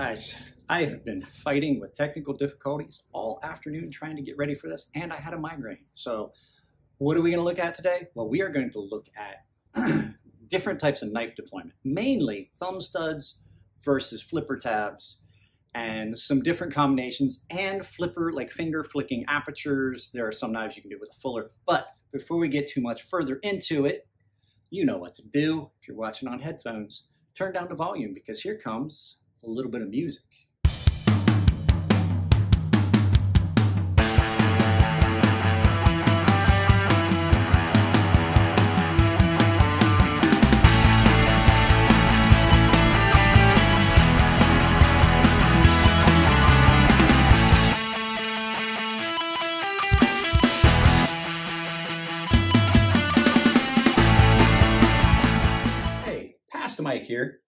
Guys, I have been fighting with technical difficulties all afternoon trying to get ready for this, and I had a migraine. So, what are we going to look at today? Well, we are going to look at different types of knife deployment, mainly thumb studs versus flipper tabs, and some different combinations, and flipper, like finger flicking apertures. There are some knives you can do with a fuller. But before we get too much further into it, you know what to do if you're watching on headphones. Turn down the volume because here comes a little bit of music. Mike here.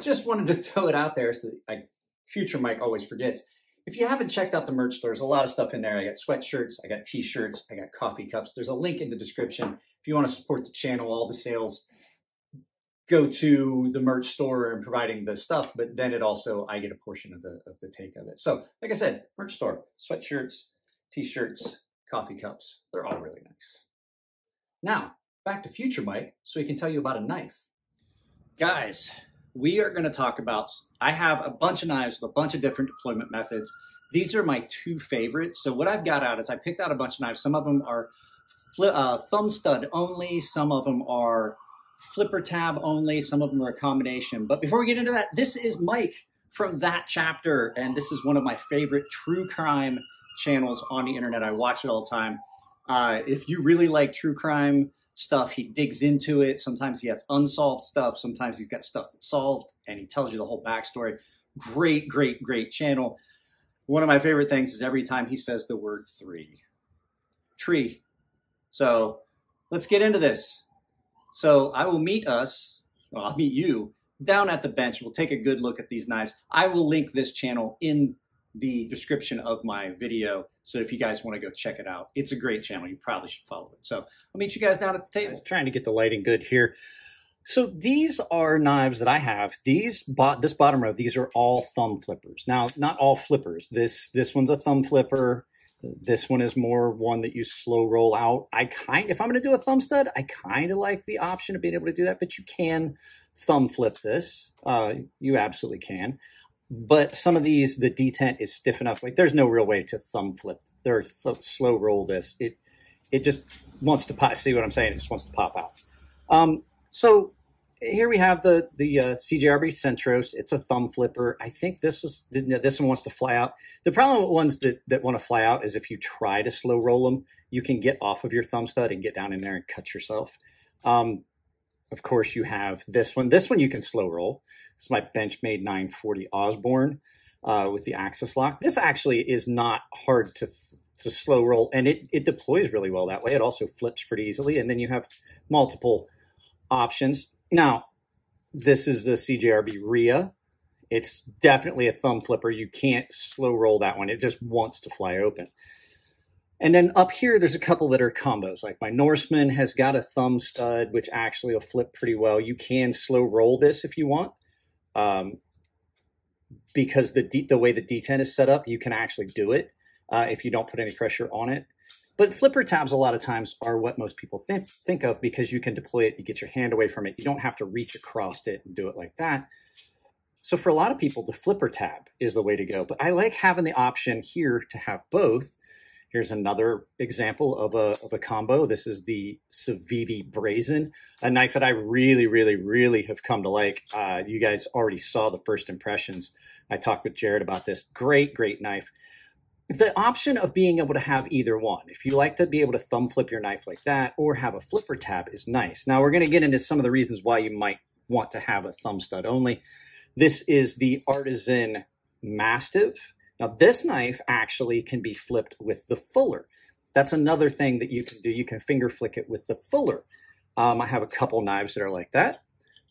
Just wanted to throw it out there so that I, future Mike always forgets. If you haven't checked out the merch store, there's a lot of stuff in there. I got sweatshirts, I got t-shirts, I got coffee cups. There's a link in the description. If you want to support the channel, all the sales go to the merch store and providing the stuff, but then it also, I get a portion of the, of the take of it. So like I said, merch store, sweatshirts, t-shirts, coffee cups, they're all really nice. Now, back to future Mike so he can tell you about a knife. Guys, we are going to talk about, I have a bunch of knives with a bunch of different deployment methods. These are my two favorites. So what I've got out is I picked out a bunch of knives. Some of them are uh, thumb stud only. Some of them are flipper tab only. Some of them are a combination. But before we get into that, this is Mike from that chapter. And this is one of my favorite true crime channels on the internet. I watch it all the time. Uh, if you really like true crime, stuff. He digs into it. Sometimes he has unsolved stuff. Sometimes he's got stuff that's solved and he tells you the whole backstory. Great, great, great channel. One of my favorite things is every time he says the word three. Tree. So let's get into this. So I will meet us, well, I'll meet you down at the bench. We'll take a good look at these knives. I will link this channel in the description of my video. So if you guys want to go check it out, it's a great channel. You probably should follow it. So I'll meet you guys down at the table. Trying to get the lighting good here. So these are knives that I have. These bot this bottom row, these are all thumb flippers. Now, not all flippers. This this one's a thumb flipper. This one is more one that you slow roll out. I kind if I'm going to do a thumb stud, I kind of like the option of being able to do that, but you can thumb flip this. Uh, you absolutely can. But some of these, the detent is stiff enough. Like there's no real way to thumb flip or th slow roll this. It it just wants to pop. See what I'm saying? It just wants to pop out. Um, so here we have the the uh, CJRB Centros. It's a thumb flipper. I think this is this one wants to fly out. The problem with ones that that want to fly out is if you try to slow roll them, you can get off of your thumb stud and get down in there and cut yourself. Um, of course, you have this one. This one you can slow roll. Is my Benchmade 940 Osborne uh, with the axis lock. This actually is not hard to to slow roll, and it, it deploys really well that way. It also flips pretty easily, and then you have multiple options. Now, this is the CJRB RIA. It's definitely a thumb flipper. You can't slow roll that one. It just wants to fly open. And then up here, there's a couple that are combos. Like my Norseman has got a thumb stud, which actually will flip pretty well. You can slow roll this if you want. Um, because the, the way the detent is set up, you can actually do it uh, if you don't put any pressure on it. But flipper tabs a lot of times are what most people think, think of because you can deploy it, you get your hand away from it. You don't have to reach across it and do it like that. So for a lot of people, the flipper tab is the way to go. But I like having the option here to have both. Here's another example of a, of a combo. This is the Civivi Brazen, a knife that I really, really, really have come to like. Uh, you guys already saw the first impressions. I talked with Jared about this. Great, great knife the option of being able to have either one, if you like to be able to thumb flip your knife like that or have a flipper tab is nice. Now we're going to get into some of the reasons why you might want to have a thumb stud only. This is the Artisan Mastiff. Now this knife actually can be flipped with the fuller. That's another thing that you can do. You can finger flick it with the fuller. Um, I have a couple knives that are like that.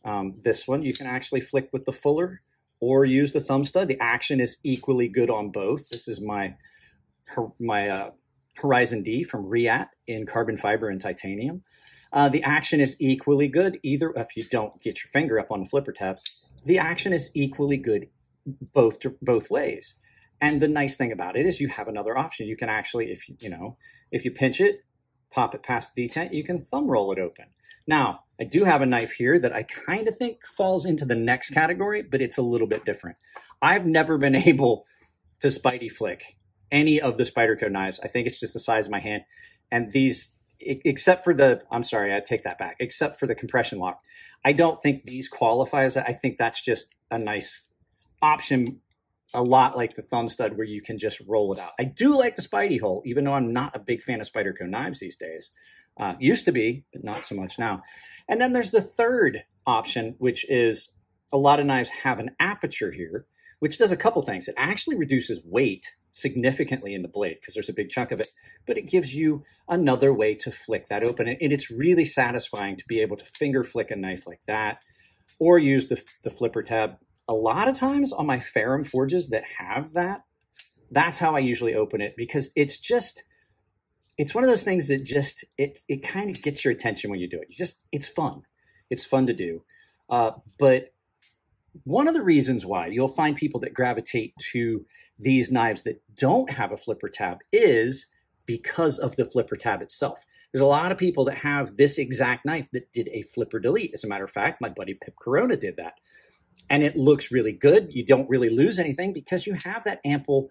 Um, this one you can actually flick with the fuller or use the thumb stud. The action is equally good on both. This is my my uh, Horizon D from Reate in carbon fiber and titanium. Uh, the action is equally good either if you don't get your finger up on the flipper tab. The action is equally good both both ways. And the nice thing about it is you have another option. You can actually, if you, you know, if you pinch it, pop it past the detent, you can thumb roll it open. Now, I do have a knife here that I kind of think falls into the next category, but it's a little bit different. I've never been able to Spidey flick any of the Spyderco knives. I think it's just the size of my hand. And these, except for the, I'm sorry, I take that back, except for the compression lock. I don't think these qualify as that. I think that's just a nice option a lot like the thumb stud where you can just roll it out. I do like the Spidey hole, even though I'm not a big fan of Spyderco knives these days. Uh, used to be, but not so much now. And then there's the third option, which is a lot of knives have an aperture here, which does a couple things. It actually reduces weight significantly in the blade because there's a big chunk of it, but it gives you another way to flick that open. And it's really satisfying to be able to finger flick a knife like that or use the, the flipper tab a lot of times on my Ferrum forges that have that, that's how I usually open it because it's just, it's one of those things that just, it, it kind of gets your attention when you do it. You just, it's fun. It's fun to do. Uh, but one of the reasons why you'll find people that gravitate to these knives that don't have a flipper tab is because of the flipper tab itself. There's a lot of people that have this exact knife that did a flipper delete. As a matter of fact, my buddy Pip Corona did that and it looks really good. You don't really lose anything because you have that ample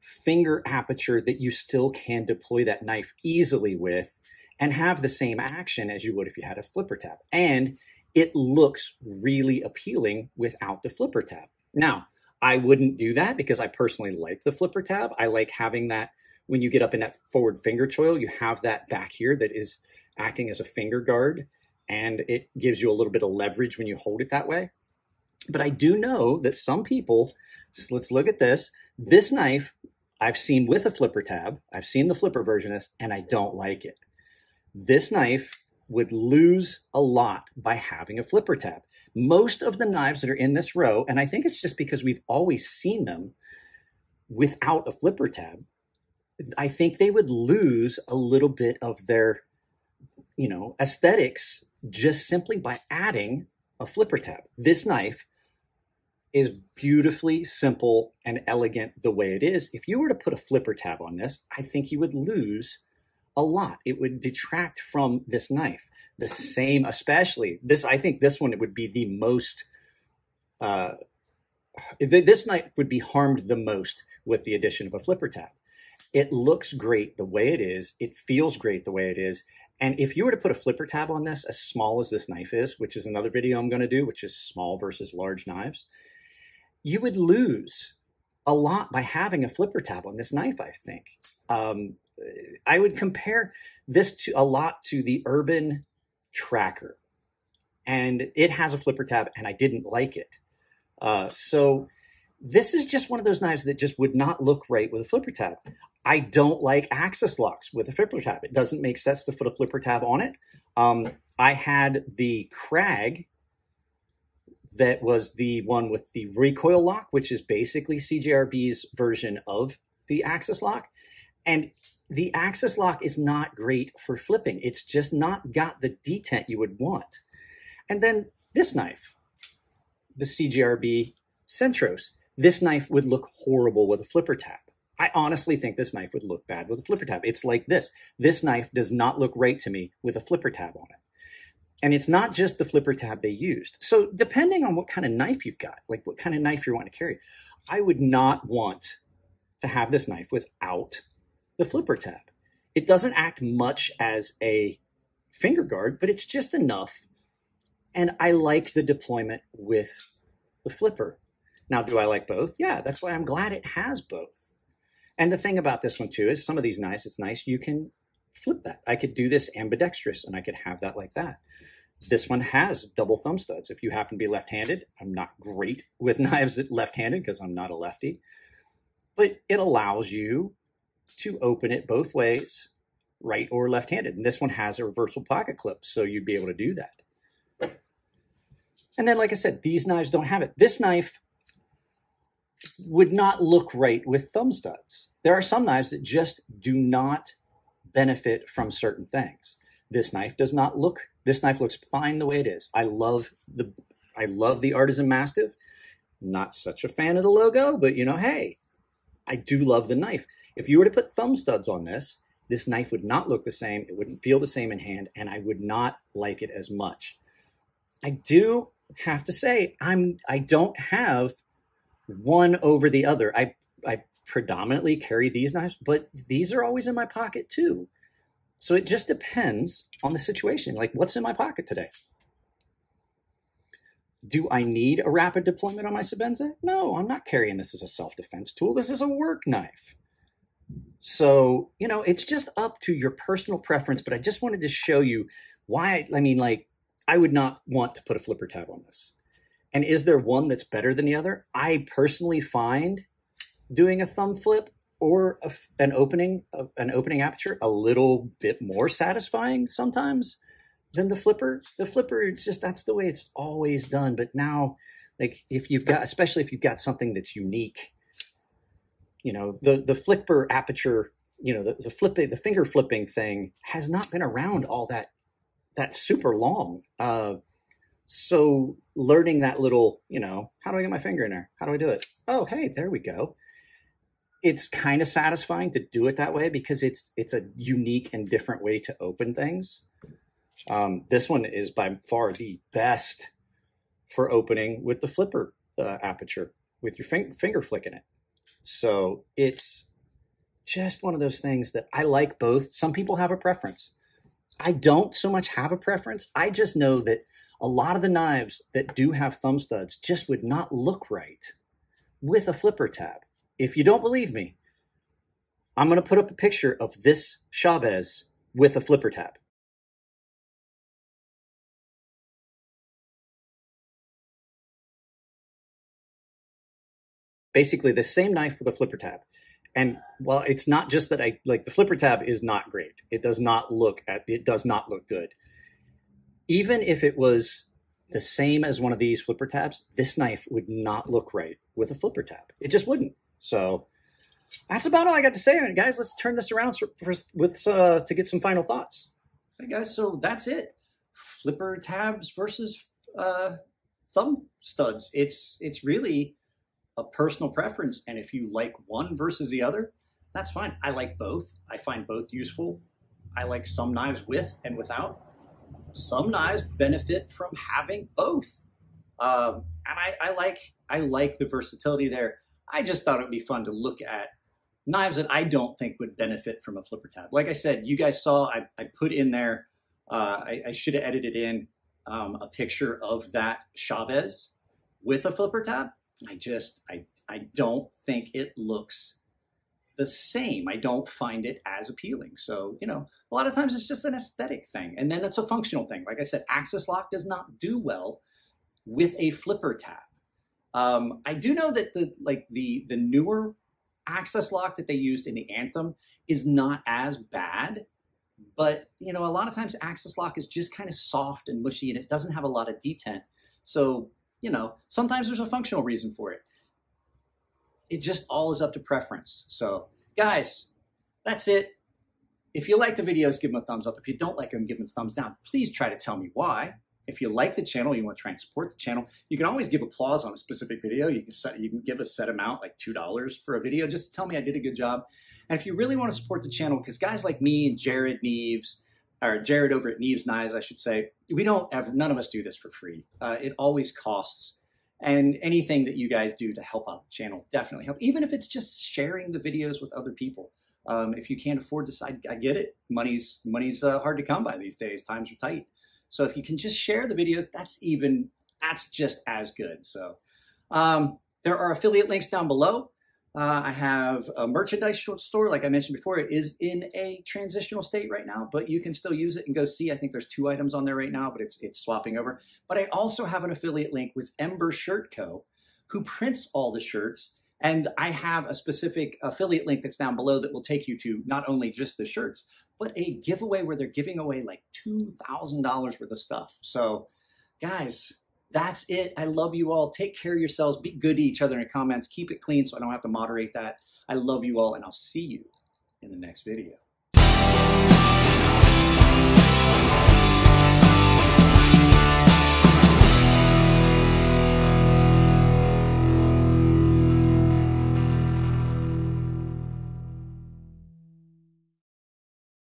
finger aperture that you still can deploy that knife easily with and have the same action as you would if you had a flipper tab. And it looks really appealing without the flipper tab. Now, I wouldn't do that because I personally like the flipper tab. I like having that when you get up in that forward finger choil, you have that back here that is acting as a finger guard and it gives you a little bit of leverage when you hold it that way. But I do know that some people, so let's look at this. This knife I've seen with a flipper tab. I've seen the flipper version of this and I don't like it. This knife would lose a lot by having a flipper tab. Most of the knives that are in this row, and I think it's just because we've always seen them without a flipper tab, I think they would lose a little bit of their, you know, aesthetics just simply by adding a flipper tab. This knife is beautifully simple and elegant the way it is. If you were to put a flipper tab on this, I think you would lose a lot. It would detract from this knife. The same, especially this, I think this one it would be the most, uh, this knife would be harmed the most with the addition of a flipper tab. It looks great the way it is. It feels great the way it is. And if you were to put a flipper tab on this, as small as this knife is, which is another video I'm going to do, which is small versus large knives, you would lose a lot by having a flipper tab on this knife, I think. Um, I would compare this to a lot to the Urban Trapper. And it has a flipper tab, and I didn't like it. Uh, so this is just one of those knives that just would not look right with a flipper tab. I don't like Axis locks with a flipper tab. It doesn't make sense to put a flipper tab on it. Um, I had the Crag that was the one with the recoil lock, which is basically CJRB's version of the Axis lock. And the Axis lock is not great for flipping. It's just not got the detent you would want. And then this knife, the CJRB Centros, this knife would look horrible with a flipper tab. I honestly think this knife would look bad with a flipper tab. It's like this. This knife does not look right to me with a flipper tab on it. And it's not just the flipper tab they used. So depending on what kind of knife you've got, like what kind of knife you want to carry, I would not want to have this knife without the flipper tab. It doesn't act much as a finger guard, but it's just enough. And I like the deployment with the flipper. Now, do I like both? Yeah, that's why I'm glad it has both. And the thing about this one too is some of these knives, it's nice. You can flip that. I could do this ambidextrous and I could have that like that. This one has double thumb studs. If you happen to be left-handed, I'm not great with knives left-handed because I'm not a lefty, but it allows you to open it both ways, right or left-handed. And this one has a reversible pocket clip, so you'd be able to do that. And then, like I said, these knives don't have it. This knife would not look right with thumb studs. There are some knives that just do not benefit from certain things. This knife does not look, this knife looks fine the way it is. I love the, I love the Artisan Mastiff. Not such a fan of the logo, but you know, hey, I do love the knife. If you were to put thumb studs on this, this knife would not look the same. It wouldn't feel the same in hand, and I would not like it as much. I do have to say, I'm I don't have one over the other. I I predominantly carry these knives, but these are always in my pocket too. So it just depends on the situation. Like, what's in my pocket today? Do I need a rapid deployment on my Sebenza? No, I'm not carrying this as a self-defense tool. This is a work knife. So, you know, it's just up to your personal preference, but I just wanted to show you why, I mean, like, I would not want to put a flipper tab on this. And is there one that's better than the other? I personally find doing a thumb flip or a, an opening an opening aperture a little bit more satisfying sometimes than the flipper. The flipper, it's just that's the way it's always done. But now, like if you've got, especially if you've got something that's unique, you know, the the flipper aperture, you know, the, the flipping, the finger flipping thing has not been around all that that super long. Uh, so learning that little, you know, how do I get my finger in there? How do I do it? Oh, hey, there we go it's kind of satisfying to do it that way because it's it's a unique and different way to open things. Um, this one is by far the best for opening with the flipper uh, aperture with your fin finger flicking it. So it's just one of those things that I like both. Some people have a preference. I don't so much have a preference. I just know that a lot of the knives that do have thumb studs just would not look right with a flipper tab. If you don't believe me, I'm going to put up a picture of this Chaves with a flipper tab. Basically the same knife with a flipper tab. And while it's not just that I like the flipper tab is not great. It does not look at it does not look good. Even if it was the same as one of these flipper tabs, this knife would not look right with a flipper tab. It just wouldn't. So that's about all I got to say. And guys, let's turn this around for, with uh, to get some final thoughts. Hey guys, so that's it. Flipper tabs versus uh, thumb studs. It's it's really a personal preference, and if you like one versus the other, that's fine. I like both. I find both useful. I like some knives with and without. Some knives benefit from having both, um, and I, I like I like the versatility there. I just thought it would be fun to look at knives that I don't think would benefit from a flipper tab. Like I said, you guys saw I, I put in there, uh, I, I, should have edited in um, a picture of that Chaves with a flipper tab. I just, I, I don't think it looks the same. I don't find it as appealing. So, you know, a lot of times it's just an aesthetic thing. And then it's a functional thing. Like I said, Axis Lock does not do well with a flipper tab. Um, I do know that the like the the newer Axis lock that they used in the Anthem is not as bad, but you know a lot of times Axis lock is just kind of soft and mushy and it doesn't have a lot of detent. So you know sometimes there's a functional reason for it. It just all is up to preference. So guys, that's it. If you like the videos, give them a thumbs up. If you don't like them, give them a thumbs down. Please try to tell me why. If you like the channel, you want to try and support the channel, you can always give applause on a specific video. You can set, you can give a set amount, like $2 for a video, just tell me I did a good job. And if you really want to support the channel, because guys like me and Jared Neves, or Jared over at Neves Knives, I should say, we don't ever, none of us do this for free. Uh, it always costs. And anything that you guys do to help out the channel definitely help, even if it's just sharing the videos with other people. Um, if you can't afford this, I, I get it. Money's money's uh, hard to come by these days. Times are tight. So if you can just share the videos, that's even, that's just as good. So um, there are affiliate links down below. Uh, I have a merchandise store, like I mentioned before. It is in a transitional state right now, but you can still use it and go see. I think there's two items on there right now, but it's it's swapping over. But I also have an affiliate link with Ember Shirt Co., who prints all the shirts. And I have a specific affiliate link that's down below that will take you to not only just the shirts, but a giveaway where they're giving away like $2,000 worth of stuff. So, guys, that's it. I love you all. Take care of yourselves. Be good to each other in the comments. Keep it clean so I don't have to moderate that. I love you all, and I'll see you in the next video.